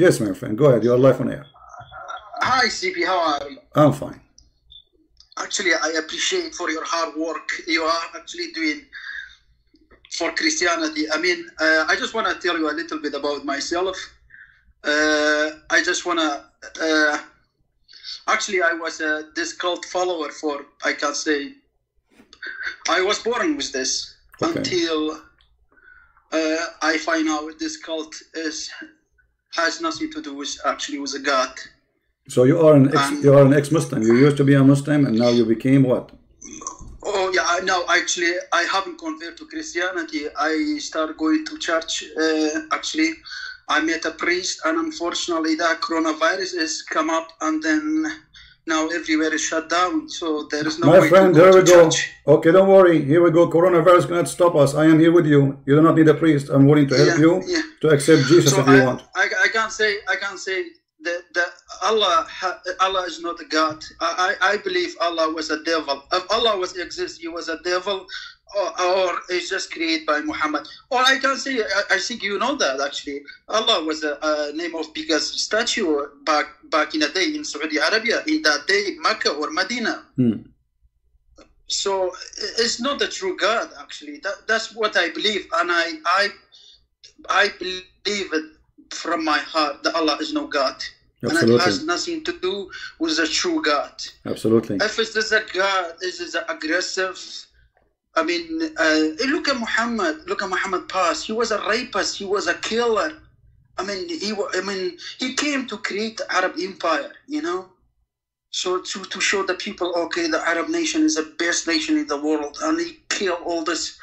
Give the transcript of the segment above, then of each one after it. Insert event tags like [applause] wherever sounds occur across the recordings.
Yes, my friend. Go ahead. You are live on air. Hi, CP. How are you? I'm fine. Actually, I appreciate for your hard work you are actually doing for Christianity. I mean, uh, I just want to tell you a little bit about myself. Uh, I just want to. Uh, actually, I was a this cult follower for I can't say. I was born with this Okay. until uh, I find out this cult is has nothing to do with actually with a God. So you are an ex, Um, you are an ex-Muslim. You used to be a Muslim, and now you became what? Oh yeah, I no, actually, I haven't converted to Christianity. I started going to church. Uh, actually, I met a priest, and unfortunately, that coronavirus has come up, and then now everywhere is shut down. So there is no My way friend, to go here to we go. Okay, don't worry. Here we go. Coronavirus cannot stop us. I am here with you. You do not need a priest. I'm willing to help Yeah, you yeah. to accept Jesus So if you I, want. I, I can't say I can't say that, that Allah Allah is not a God. I, I, I believe Allah was a devil. If Allah was exist, he was a devil, or, or is just created by Muhammad. Or I can say I, I think you know that actually Allah was a, a name of biggest statue back back in the day in Saudi Arabia in that day Mecca or Medina. Hmm. So it's not the true God actually. That, that's what I believe, and I I I believe it from my heart that Allah is no God, and it has nothing to do with the true God. Absolutely. If it is a God, is is aggressive. I mean, uh, look at Muhammad. Look at Muhammad past. He was a rapist. He was a killer. I mean, he. I mean, he came to create the Arab Empire. You know, so to to show the people, okay, the Arab nation is the best nation in the world, and he killed all this,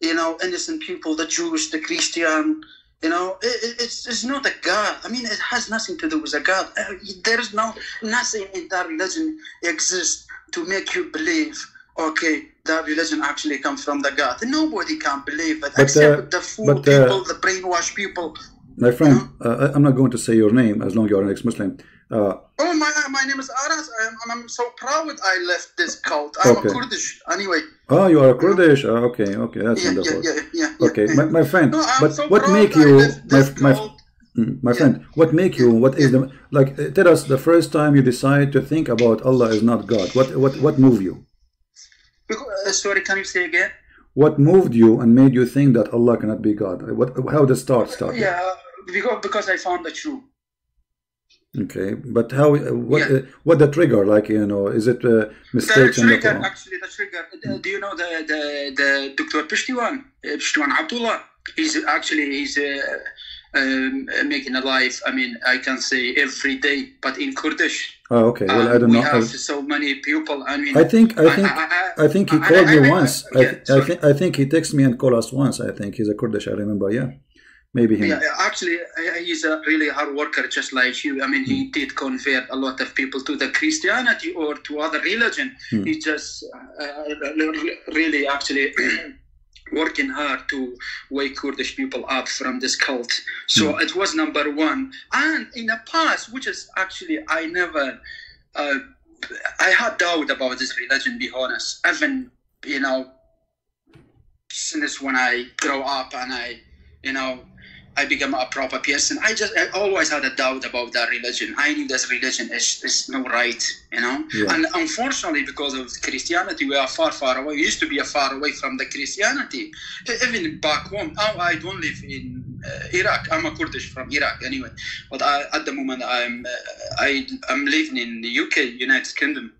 you know, innocent people, the Jews, the Christian. You know, it- it's it's not a God. I mean, it has nothing to do with a God. Uh, There is no nothing in that religion exists to make you believe. Okay, that religion actually comes from the God. Nobody can believe it But, except uh, the fool but, uh, people, the brainwashed people. My friend, uh, I'm not going to say your name as long as you are an ex-Muslim. Uh, Oh, my my name is Aras. I'm, I'm so proud I left this cult. I'm Okay. a Kurdish. Anyway, oh, you are a Kurdish. Uh, okay, okay, that's yeah, wonderful. yeah, yeah. yeah, Okay, yeah. my, my friend, No, but so what make you, my, my. Mm, my friend, what make you, what is the, like, tell us the first time you decide to think about Allah is not God. What, what, what moved you? Because, uh, sorry, can you say again? What moved you and made you think that Allah cannot be God? What, how the start started? Yeah, because because I found the truth. Okay, but how, uh, what, Yeah. uh, what the trigger, like, you know, is it uh, The mistakes in the trigger, Quran? actually, the trigger. uh, Do you know the the the Dr. Pishtiwan, uh, Pishtiwan Abdullah? He's actually he's uh, um, making a life. I mean, I can say every day, but in Kurdish. Oh, okay, well, I Um, don't we know. have I- so many people. I mean, I think I think I, I think he I- called I- you I- I- once. I, yeah, I think I think he texted me and called us once. I think he's a Kurdish. I remember. Yeah, maybe him. Yeah, actually, he's a really hard worker, just like you. I mean, Hmm. he did convert a lot of people to the Christianity or to other religion. Hmm. He just uh, uh, really actually [clears throat] working hard to wake Kurdish people up from this cult. So Hmm. it was number one. And in the past, which is actually I never, uh, I had doubt about this religion. Be honest, even you know, since when I grow up and I, you know, I become a proper person. I just I always had a doubt about that religion. I knew this religion is, is no right, you know. Yeah. And unfortunately, because of Christianity, we are far, far away. We used to be far away from the Christianity. Even back home, now I don't live in uh, Iraq. I'm a Kurdish from Iraq anyway. But I, at the moment, I'm uh, I I'm living in the UK, United Kingdom.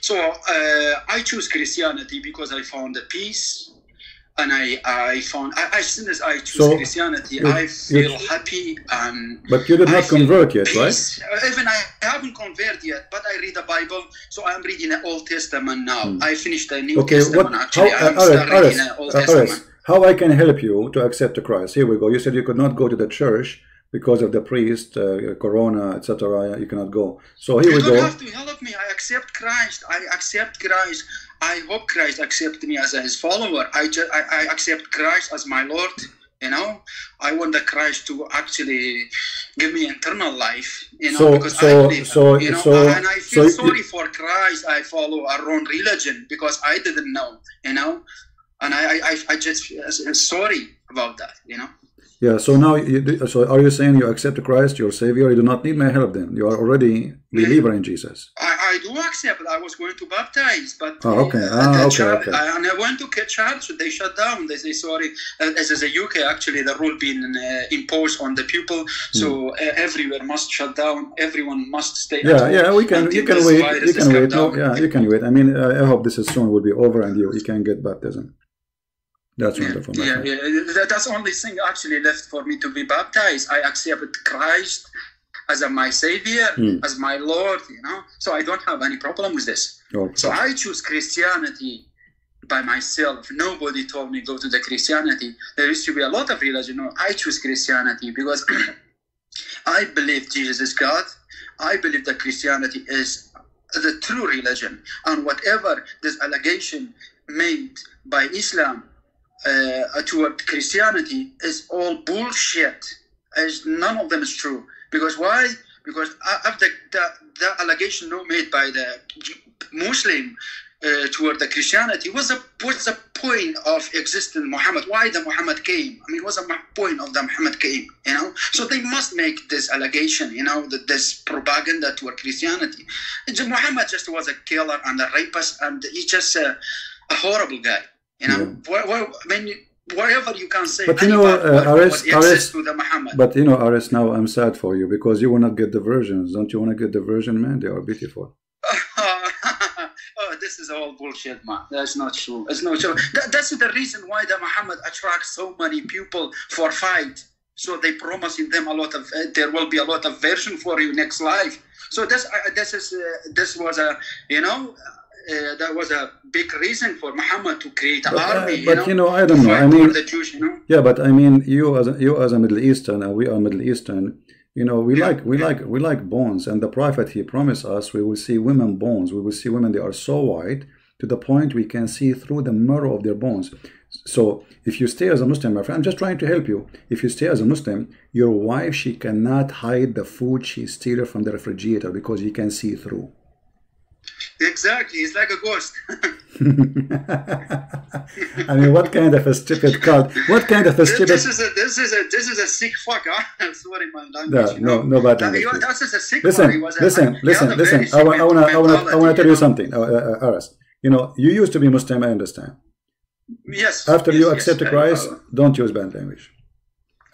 So uh, I choose Christianity because I found the peace, and I I found I, as soon as I choose So, Christianity, you- I you- feel happy and But you did not convert yet, right? peace. Even I haven't converted yet, but I read the Bible, so I'm reading the Old Testament now. I finished the New Hmm. Okay, Testament what? How, actually. uh, I'm Aras, still Aras, reading the Old uh, Testament. How I can help you to accept the Christ? Here we go. You said you could not go to the church because of the priest, uh, Corona, etc. You cannot go. So here You we don't go. have to help me. I accept Christ. I accept Christ. I hope Christ accept me as his follower. I just I, I accept Christ as my Lord. You know, I want the Christ to actually give me eternal life. You know, So- because so- I believe, so- you know, so- and I feel so sorry for Christ. I follow a wrong religion because I didn't know. You know, and I I, I- just feel sorry about that. You know. Yeah, so now, you, so are you saying you accept Christ, your Savior? You do not need my help then. You are already mm. believer in Jesus. I, I do accept. I was going to baptize, but Oh, okay. Ah, the okay, church- okay. I- and I went to church. They shut down. They say sorry. Uh, this is a UK actually. The rule being uh, imposed on the people, so uh, everywhere must shut down. Everyone must stay. at Hmm. Yeah, yeah, we can, you can wait, you can wait. No, yeah, you can wait. I mean, uh, I hope this is soon will be over and you, you can get baptism. That's wonderful, my Yeah, yeah. That's the only thing actually left for me to be baptized. I accepted Christ as a, my Savior, Hmm. as my Lord. You know, so I don't have any problem with this. Oh, So I choose Christianity by myself. Nobody told me go to the Christianity. There used to be a lot of religion. No, I choose Christianity because [clears throat] I believe Jesus is God. I believe that Christianity is the true religion. And whatever this allegation made by Islam uh, toward Christianity is all bullshit. Is none of them is true. Because why? Because after the, the allegation made by the Muslim uh, toward the Christianity was a what's the point of existing Muhammad? Why the Muhammad came? I mean, what's the point of the Muhammad came? You know, so they must make this allegation. You know, that this propaganda toward Christianity. And Muhammad just was a killer and a rapist, and he's just a, a horrible guy. You know, where, where, I mean, wherever you can say, But you know, uh, word Aras- what exists Aras- to the Muhammad. But you know, Aras, now I'm sad for you because you will not get the versions. Don't you want to get the version, man? They are beautiful. [laughs] oh, this is all bullshit, man. That's not true. It's not true. That, that's the reason why the Muhammad attracts so many people for fight. So they promising them a lot of. Uh, there will be a lot of version for you next life. So this, uh, this is, uh, this was a, you know, uh, that was a big reason for Muhammad to create an But, uh, army. but you know, you know, I don't know. I mean, the Jews, you know. Yeah, but I mean, you as a, you as a Middle Eastern, and we are Middle Eastern. You know, we Yeah, like we yeah. like we like bones, and the Prophet he promised us we will see women bones. We will see women they are so white to the point we can see through the marrow of their bones. So if you stay as a Muslim, my friend, I'm just trying to help you. If you stay as a Muslim, your wife she cannot hide the food she stealing from the refrigerator because you can see through. Exactly, it's like a ghost. [laughs] I mean, what kind of a stupid cult? What kind of a stupid? this is a this is a this is a sick fuck. Huh? [laughs] Sorry, my language. No, you no, know? no bad language. That's just a sick one. Listen, was a- listen, listen, listen. I want, I want, I want, I want to tell you know? something, uh, uh, Aras. You know, you used to be Muslim. I understand. Yes. After yes, you yes, accept very Christ, don't use bad language.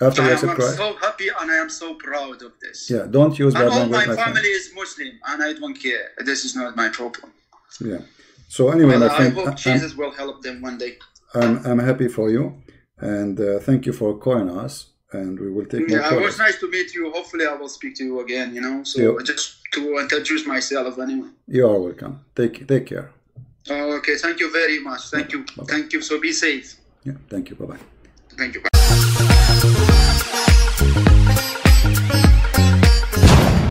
After I am so happy and I am so proud of this. yeah, don't use And bad all language, my my friend. family is Muslim, and I don't care. This is not my problem. Yeah. So anyway, But my I friend, hope I'm, Jesus will help them one day. I'm, I'm happy for you, and uh, thank you for calling us, and we will take Yeah, it was nice to meet you. Hopefully, I will speak to you again. You know, so Yeah. just to introduce myself anyway. You are welcome. Take take care. Oh, okay, thank you very much. Thank you. Bye-bye. Thank you. So be safe. Yeah. Thank you. Bye bye. Thank you.